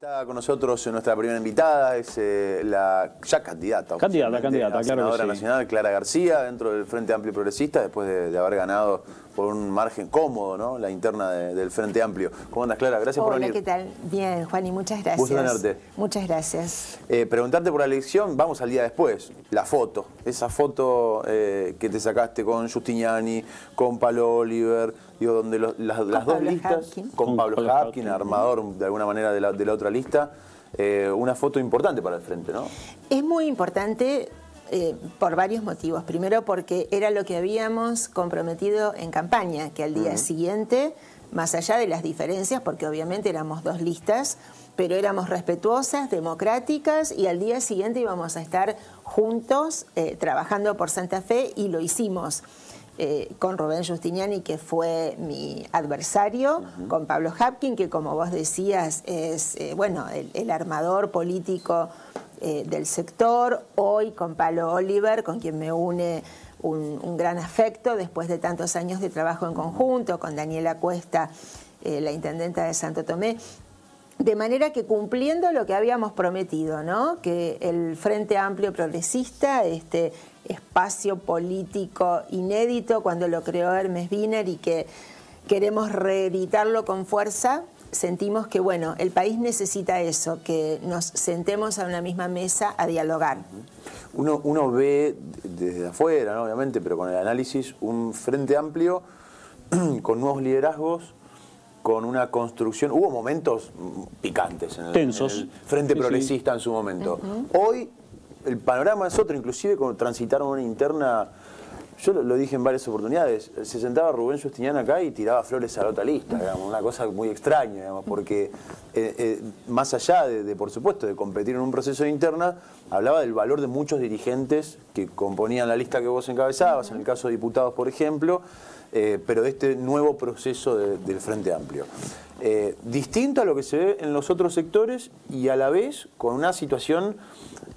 Está con nosotros nuestra primera invitada, es eh, la ya candidata. Candidata, candidata, la claro que senadora sí. nacional Clara García, dentro del Frente Amplio Progresista, después de, de haber ganado por un margen cómodo ¿no? la interna de- del Frente Amplio. ¿Cómo andas, Clara? Gracias por Hola, venir. ¿qué tal? Bien, Juan, y muchas gracias. Gusto tenerte. Muchas gracias. Eh, preguntarte por la elección, vamos al día después. La foto, esa foto eh, que te sacaste con Justiniani, con Palo Oliver, digo, donde los- las, las dos Pablo listas, Hapkin. con Pablo Pablo Hapkin, Hapkin. armador de alguna manera de la, de la otra lista, eh, una foto importante para el Frente, ¿no? Es muy importante eh, por varios motivos. Primero porque era lo que habíamos comprometido en campaña, que al día siguiente, más allá de las diferencias, porque obviamente éramos dos listas, pero éramos respetuosas, democráticas y al día siguiente íbamos a estar juntos eh, trabajando por Santa Fe y lo hicimos. Eh, con Rubén Justiniani, que fue mi adversario, con Pablo Hapkin, que como vos decías es eh, bueno el, el armador político eh, del sector, hoy con Palo Oliver, con quien me une un, un gran afecto después de tantos años de trabajo en conjunto, con Daniela Cuesta, la intendenta de Santo Tomé. De manera que cumpliendo lo que habíamos prometido, ¿no? Que el Frente Amplio Progresista, este espacio político inédito cuando lo creó Hermes Wiener y que queremos reeditarlo con fuerza, sentimos que bueno, el país necesita eso, que nos sentemos a una misma mesa a dialogar. Uno, uno ve desde afuera, ¿no? obviamente, pero con el análisis, un frente amplio con nuevos liderazgos, con una construcción. Hubo momentos mm, picantes en el, Tensos. en el frente Sí, progresista en su momento. Hoy el panorama es otro, inclusive como transitaron una interna. Yo lo, dije en varias oportunidades, se sentaba Rubén Justiniano acá y tiraba flores a la otra lista, digamos, una cosa muy extraña, digamos, porque eh, eh, más allá de, por supuesto, de competir en un proceso de interna, hablaba del valor de muchos dirigentes que componían la lista que vos encabezabas, en el caso de diputados, por ejemplo, eh, pero de este nuevo proceso de- del Frente Amplio. Eh, distinto a lo que se ve en los otros sectores y a la vez con una situación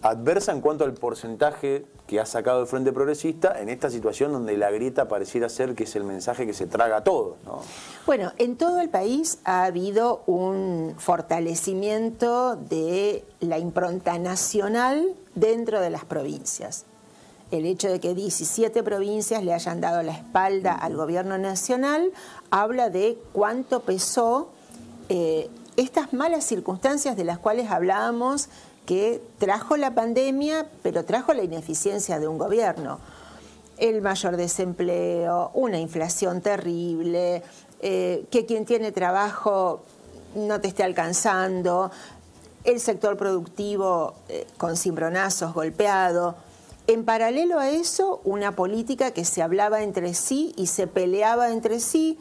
adversa en cuanto al porcentaje que ha sacado el Frente Progresista en esta situación donde la grieta pareciera ser que es el mensaje que se traga a. ¿no? Bueno, en todo el país ha habido un fortalecimiento de la impronta nacional dentro de las provincias. El hecho de que 17 provincias le hayan dado la espalda al gobierno nacional habla de cuánto pesó eh, estas malas circunstancias de las cuales hablábamos que trajo la pandemia, pero trajo la ineficiencia de un gobierno el mayor desempleo, una inflación terrible, eh, que quien tiene trabajo no te esté alcanzando, el sector productivo eh, con cimbronazos golpeado. En paralelo a eso, una política que se hablaba entre sí y se peleaba entre sí,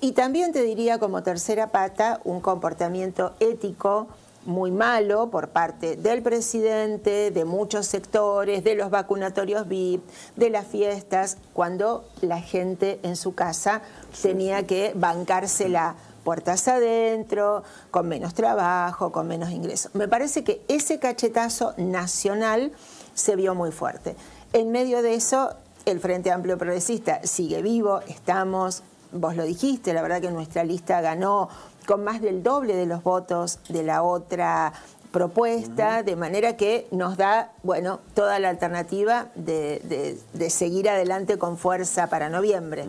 y también te diría como tercera pata un comportamiento ético muy malo por parte del presidente, de muchos sectores, de los vacunatorios VIP, de las fiestas, cuando la gente en su casa tenía que bancársela puertas adentro, con menos trabajo, con menos ingresos. Me parece que ese cachetazo nacional se vio muy fuerte. En medio de eso, el Frente Amplio Progresista sigue vivo, estamos, vos lo dijiste, la verdad que nuestra lista ganó con más del doble de los votos de la otra propuesta, de manera que nos da, bueno, toda la alternativa de, de- de seguir adelante con fuerza para noviembre.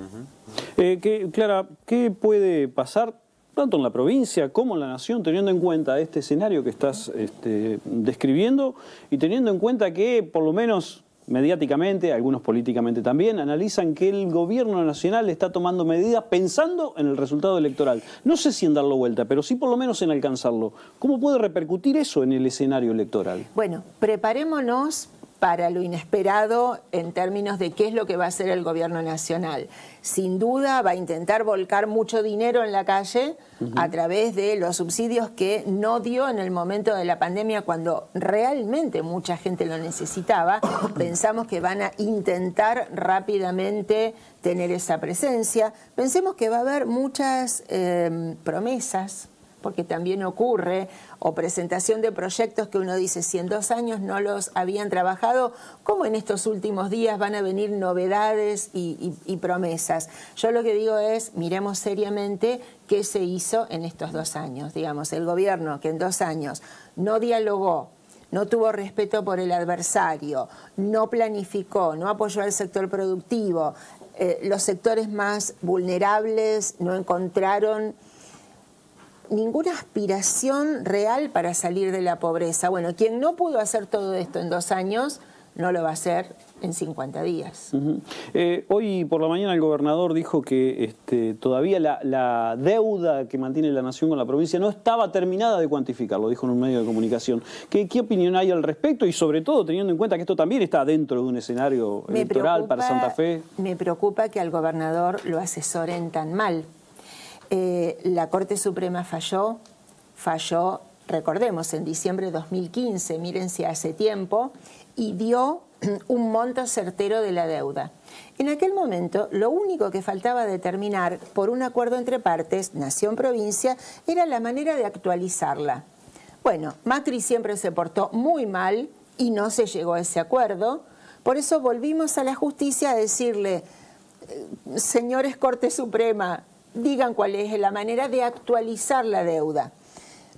Eh, que, Clara, ¿qué puede pasar tanto en la provincia como en la nación, teniendo en cuenta este escenario que estás este, describiendo y teniendo en cuenta que, por lo menos mediáticamente, algunos políticamente también, analizan que el gobierno nacional está tomando medidas pensando en el resultado electoral? No sé si en darlo vuelta, pero sí por lo menos en alcanzarlo. ¿Cómo puede repercutir eso en el escenario electoral? Bueno, preparémonos para lo inesperado en términos de qué es lo que va a hacer el gobierno nacional. Sin duda va a intentar volcar mucho dinero en la calle a través de los subsidios que no dio en el momento de la pandemia cuando realmente mucha gente lo necesitaba. Pensamos que van a intentar rápidamente tener esa presencia. Pensemos que va a haber muchas eh, promesas porque también ocurre, o presentación de proyectos que uno dice, si en dos años no los habían trabajado, ¿cómo en estos últimos días van a venir novedades y, promesas? Yo lo que digo es, miremos seriamente qué se hizo en estos dos años. Digamos, el gobierno que en dos años no dialogó, no tuvo respeto por el adversario, no planificó, no apoyó al sector productivo, eh, los sectores más vulnerables no encontraron ninguna aspiración real para salir de la pobreza. Bueno, quien no pudo hacer todo esto en dos años, no lo va a hacer en 50 días. Eh, hoy por la mañana el gobernador dijo que este, todavía la, deuda que mantiene la nación con la provincia no estaba terminada de cuantificar, lo dijo en un medio de comunicación. ¿Qué, opinión hay al respecto y sobre todo teniendo en cuenta que esto también está dentro de un escenario electoral para Santa Fe? Me preocupa que al gobernador lo asesoren tan mal. Eh, la Corte Suprema falló, falló, recordemos, en diciembre de 2015, miren si hace tiempo, y dio un monto certero de la deuda. En aquel momento, lo único que faltaba determinar por un acuerdo entre partes, nación-provincia, era la manera de actualizarla. Bueno, Macri siempre se portó muy mal y no se llegó a ese acuerdo. Por eso volvimos a la justicia a decirle, eh, señores Corte Suprema, digan cuál es la manera de actualizar la deuda.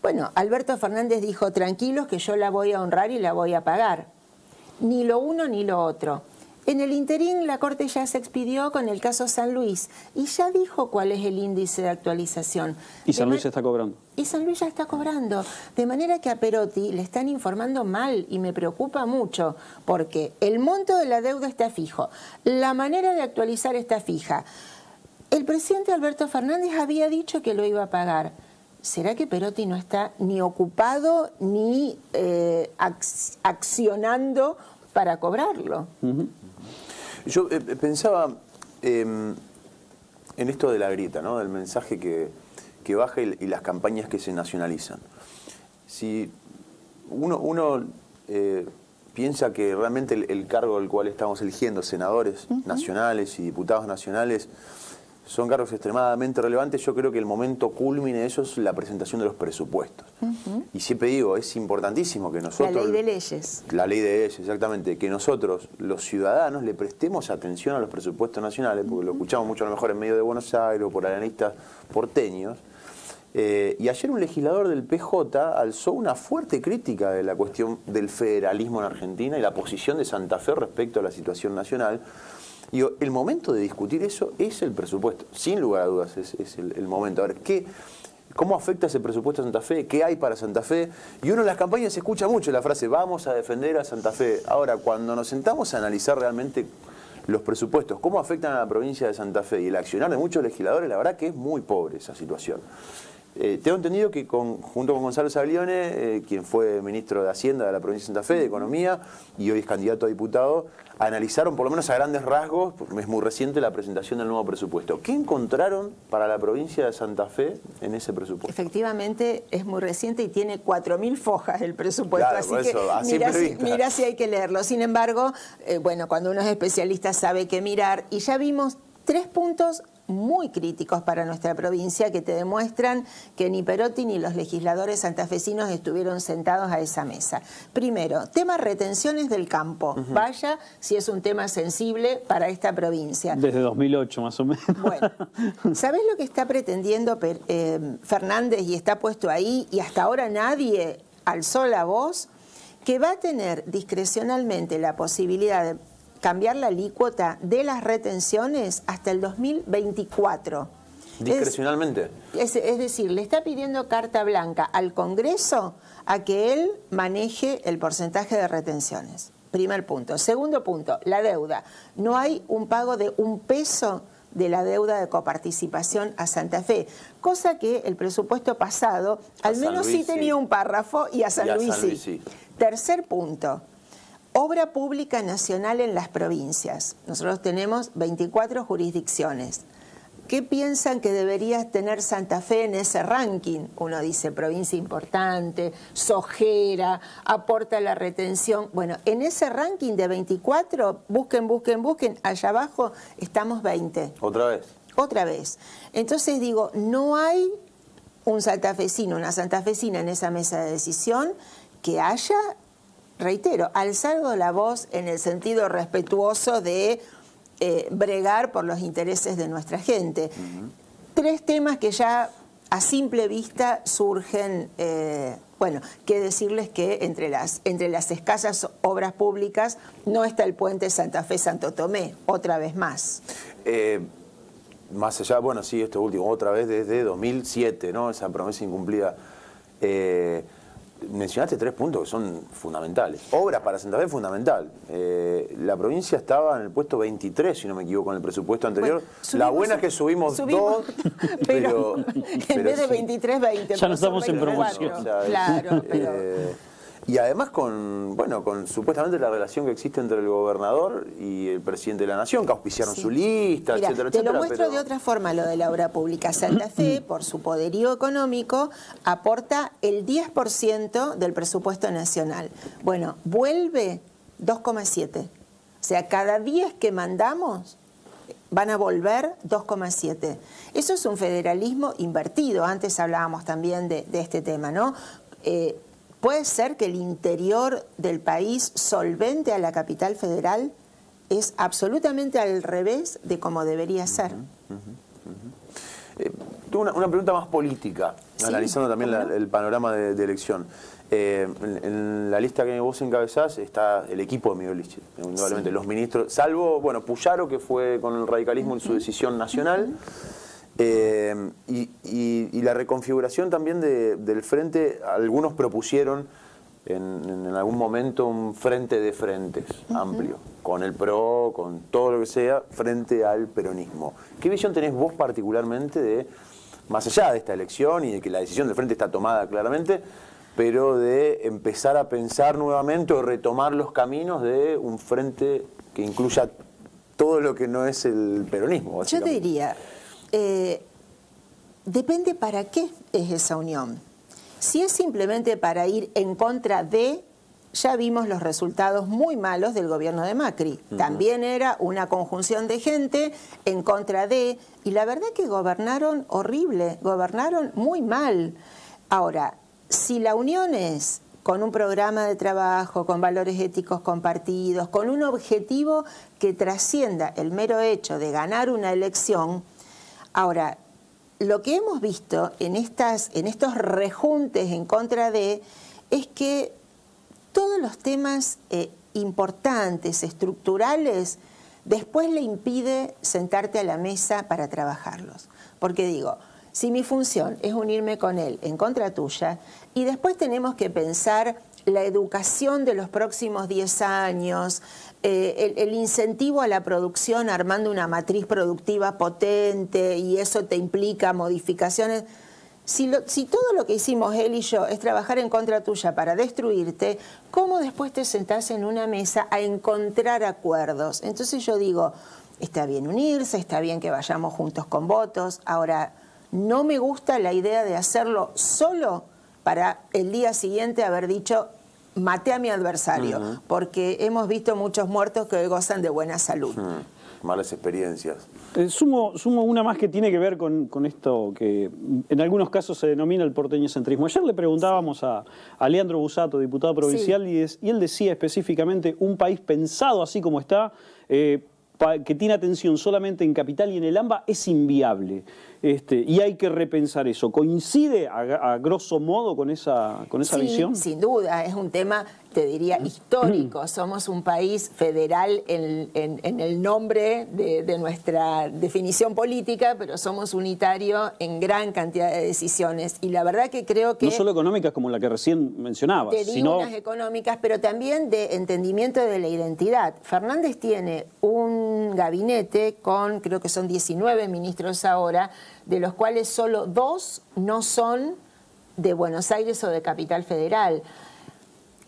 Bueno, Alberto Fernández dijo, tranquilos que yo la voy a honrar y la voy a pagar ni lo uno ni lo otro. En el interín la Corte ya se expidió con el caso San Luis y ya dijo cuál es el índice de actualización. Y San Luis está cobrando. Y San Luis ya está cobrando. De manera que a Perotti le están informando mal y me preocupa mucho porque el monto de la deuda está fijo, la manera de actualizar está fija. El presidente Alberto Fernández había dicho que lo iba a pagar. ¿será que Perotti no está ni ocupado ni eh, accionando para cobrarlo? Yo eh, pensaba em, en esto de la grieta, ¿no? del mensaje que, baja y, las campañas que se nacionalizan. Si uno, eh, piensa que realmente el, cargo del cual estamos eligiendo, senadores nacionales y diputados nacionales, son cargos extremadamente relevantes. Yo creo que el momento culmine de eso es la presentación de los presupuestos. Y siempre digo, es importantísimo que nosotros... La ley de leyes. La ley de leyes, exactamente. Que nosotros, los ciudadanos, le prestemos atención a los presupuestos nacionales, porque lo escuchamos mucho a lo mejor en medio de Buenos Aires o por analistas porteños. Eh, y ayer un legislador del PJ alzó una fuerte crítica de la cuestión del federalismo en Argentina y la posición de Santa Fe respecto a la situación nacional y el momento de discutir eso es el presupuesto, sin lugar a dudas es, el, momento. A ver, ¿qué, ¿cómo afecta ese presupuesto a Santa Fe? ¿Qué hay para Santa Fe? Y uno en las campañas se escucha mucho la frase, vamos a defender a Santa Fe. Ahora, cuando nos sentamos a analizar realmente los presupuestos, cómo afectan a la provincia de Santa Fe y el accionar de muchos legisladores, la verdad que es muy pobre esa situación. Eh, tengo entendido que junto con Gonzalo Sablione, eh, quien fue ministro de Hacienda de la provincia de Santa Fe, de Economía, y hoy es candidato a diputado, analizaron por lo menos a grandes rasgos, es muy reciente la presentación del nuevo presupuesto. ¿Qué encontraron para la provincia de Santa Fe en ese presupuesto? Efectivamente es muy reciente y tiene 4.000 fojas el presupuesto, así que mira, si, hay que leerlo. Sin embargo, eh, bueno, cuando uno es especialista sabe qué mirar y ya vimos tres puntos muy críticos para nuestra provincia que te demuestran que ni Perotti ni los legisladores santafesinos estuvieron sentados a esa mesa. Primero, tema retenciones del campo. Vaya si es un tema sensible para esta provincia. Desde 2008 más o menos. Bueno, ¿sabés lo que está pretendiendo eh, Fernández y está puesto ahí y hasta ahora nadie alzó la voz? Que va a tener discrecionalmente la posibilidad de cambiar la alícuota de las retenciones hasta el 2024. Discrecionalmente. Es, decir, le está pidiendo carta blanca al Congreso a que él maneje el porcentaje de retenciones. Primer punto. Segundo punto, la deuda. No hay un pago de un peso de la deuda de coparticipación a Santa Fe, cosa que el presupuesto pasado al menos sí tenía un párrafo y a San, Luis, sí. Tercer punto, Obra pública nacional en las provincias. Nosotros tenemos 24 jurisdicciones. ¿Qué piensan que debería tener Santa Fe en ese ranking? Uno dice provincia importante, sojera, aporta la retención. Bueno, en ese ranking de 24, busquen, busquen, busquen, allá abajo estamos 20. ¿Otra vez? Otra vez. Entonces digo, no hay un santafesino, una santafesina en esa mesa de decisión, que haya, reitero, alzado la voz en el sentido respetuoso de eh, bregar por los intereses de nuestra gente. Tres temas que ya a simple vista surgen, eh, bueno, que decirles que entre las, entre las escasas obras públicas no está el puente Santa Fe-Santo Tomé, otra vez más. Eh, más allá, bueno, sí, esto último, otra vez desde 2007, ¿no? Esa promesa incumplida. Eh, mencionaste tres puntos que son fundamentales. Obras para Santa Fe fundamental. Eh, la provincia estaba en el puesto 23, si no me equivoco, en el presupuesto anterior. la buena es que subimos, dos, pero, en vez de 23, 20. Ya no estamos en promoción. claro, pero... Eh, y además con, bueno, con supuestamente la relación que existe entre el gobernador y el presidente de la nación, que auspiciaron su lista, etcétera, etcétera. Te lo muestro de otra forma lo de la obra pública. Santa Fe, por su poderío económico, aporta el 10% del presupuesto nacional. Bueno, vuelve 2,7. O sea, cada 10 que mandamos, van a volver 2,7. Eso es un federalismo invertido. Antes hablábamos también de, este tema, ¿no? Eh, ¿Puede ser que el interior del país solvente a la capital federal es absolutamente al revés de como debería ser? Eh, una, pregunta más política, analizando también el panorama de, elección. Eh, en, la lista que vos encabezás está el equipo de Miguel Lichet, indudablemente los ministros, salvo, bueno, Puyaro, que fue con el radicalismo en su decisión nacional. Eh, y, la reconfiguración también del frente, algunos propusieron en, algún momento un frente de frentes amplio, con el PRO, con todo lo que sea, frente al peronismo. ¿Qué visión tenés vos particularmente de, más allá de esta elección y de que la decisión del frente está tomada claramente, pero de empezar a pensar nuevamente o retomar los caminos de un frente que incluya todo lo que no es el peronismo? Yo te diría, eh, depende para qué es esa unión. Si es simplemente para ir en contra de, ya vimos los resultados muy malos del gobierno de Macri. También era una conjunción de gente en contra de, y la verdad que gobernaron horrible, gobernaron muy mal. Ahora, si la unión es con un programa de trabajo, con valores éticos compartidos, con un objetivo que trascienda el mero hecho de ganar una elección, Ahora, lo que hemos visto en, estas, en estos rejuntes en contra de es que todos los temas eh, importantes, estructurales, después le impide sentarte a la mesa para trabajarlos. Porque digo, si mi función es unirme con él en contra tuya, y después tenemos que pensar la educación de los próximos 10 años, eh, el, incentivo a la producción armando una matriz productiva potente y eso te implica modificaciones. Si, si, todo lo que hicimos él y yo es trabajar en contra tuya para destruirte, ¿cómo después te sentás en una mesa a encontrar acuerdos? Entonces yo digo, está bien unirse, está bien que vayamos juntos con votos. Ahora, no me gusta la idea de hacerlo solo para el día siguiente haber dicho maté a mi adversario, porque hemos visto muchos muertos que gozan de buena salud. Malas experiencias. Eh, sumo, sumo, una más que tiene que ver con, esto que en algunos casos se denomina el porteño centrismo. Ayer le preguntábamos a, Leandro Busato, diputado provincial, y, él decía específicamente un país pensado así como está, eh, que tiene atención solamente en capital y en el AMBA, es inviable. Este, y hay que repensar eso. ¿Coincide a, grosso modo con esa, con esa visión? Sin duda, es un tema, te diría, histórico. Somos un país federal en, el nombre de, nuestra definición política, pero somos unitario en gran cantidad de decisiones. Y la verdad que creo que... No solo económicas como la que recién mencionabas, te sino... unas económicas, pero también de entendimiento de la identidad. Fernández tiene un gabinete con, creo que son 19 ministros ahora, de los cuales solo dos no son de Buenos Aires o de Capital Federal.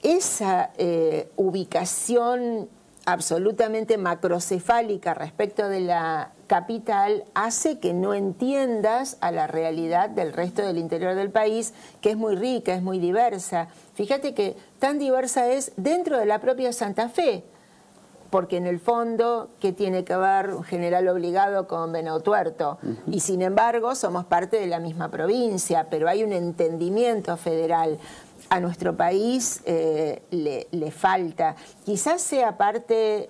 Esa eh, ubicación absolutamente macrocefálica respecto de la capital hace que no entiendas a la realidad del resto del interior del país, que es muy rica, es muy diversa. Fíjate que tan diversa es dentro de la propia Santa Fe porque en el fondo, ¿qué tiene que ver un general obligado con Benautuerto? Y sin embargo, somos parte de la misma provincia, pero hay un entendimiento federal. A nuestro país eh, le, le falta. Quizás sea parte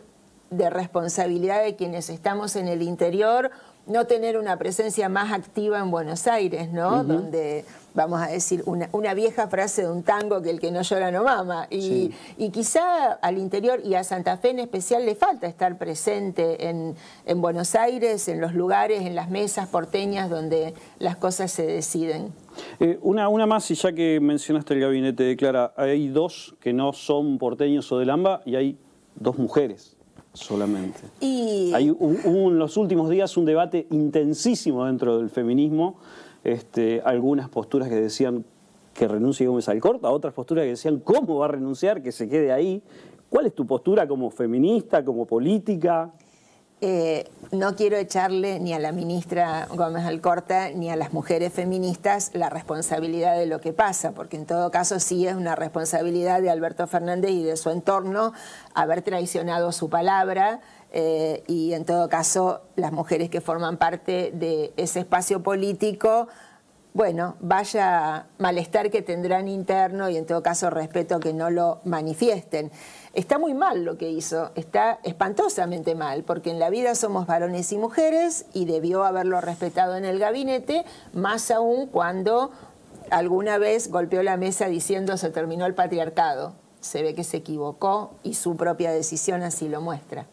de responsabilidad de quienes estamos en el interior no tener una presencia más activa en Buenos Aires, ¿no? Donde, vamos a decir, una, vieja frase de un tango que el que no llora no mama. Y, quizá al interior y a Santa Fe en especial le falta estar presente en, Buenos Aires, en los lugares, en las mesas porteñas donde las cosas se deciden. Eh, una, una más, y ya que mencionaste el gabinete de Clara, hay dos que no son porteños o del AMBA y hay dos mujeres solamente. Y... Hay en los últimos días un debate intensísimo dentro del feminismo, este, algunas posturas que decían que renuncie Gómez Alcorta, otras posturas que decían cómo va a renunciar, que se quede ahí. ¿Cuál es tu postura como feminista, como política? Eh, no quiero echarle ni a la ministra Gómez Alcorta ni a las mujeres feministas la responsabilidad de lo que pasa, porque en todo caso sí es una responsabilidad de Alberto Fernández y de su entorno haber traicionado su palabra. Eh, y en todo caso las mujeres que forman parte de ese espacio político bueno, vaya malestar que tendrán interno y en todo caso respeto que no lo manifiesten. Está muy mal lo que hizo, está espantosamente mal, porque en la vida somos varones y mujeres y debió haberlo respetado en el gabinete, más aún cuando alguna vez golpeó la mesa diciendo se terminó el patriarcado. Se ve que se equivocó y su propia decisión así lo muestra.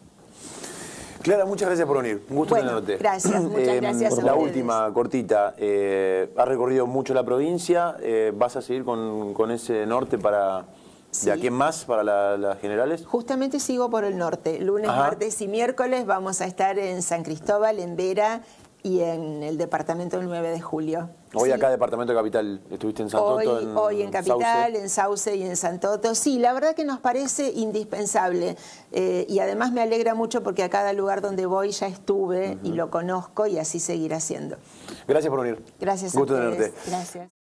Clara, muchas gracias por venir. Un gusto bueno, Gracias, muchas em, gracias. la última, cortita. Eh, has recorrido mucho la provincia. Eh, ¿Vas a seguir con, ese norte para, ¿De aquí en más para las generales? Justamente sigo por el norte. Lunes, martes y miércoles vamos a estar en San Cristóbal, en Vera y en el departamento del 9 de julio. Hoy acá, departamento de Capital, estuviste en Santoto. Hoy en, hoy en Capital, en Sauce y en Santoto. Sí, la verdad que nos parece indispensable eh, y además me alegra mucho porque a cada lugar donde voy ya estuve y lo conozco y así seguirá siendo. Gracias por venir. Gracias a ustedes. Gracias.